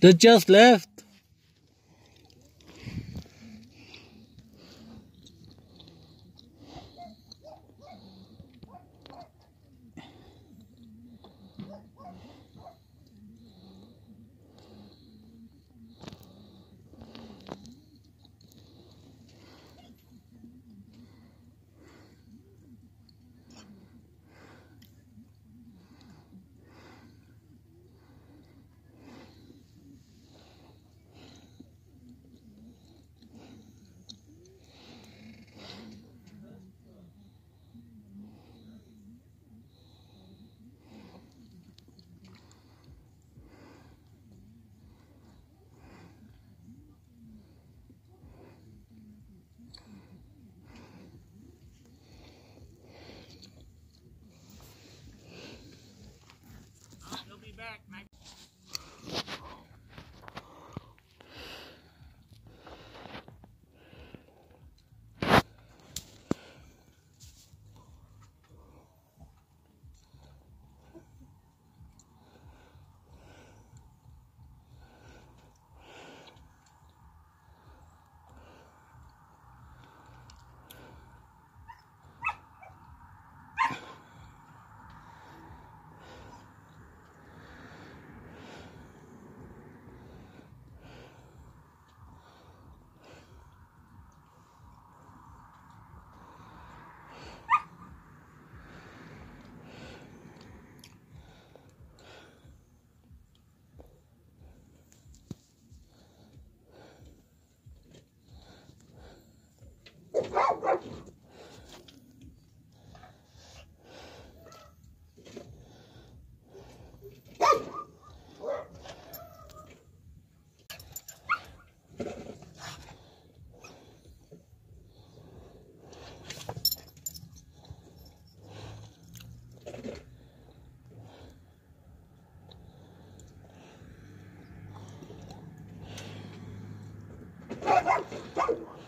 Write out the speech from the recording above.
They just left. You.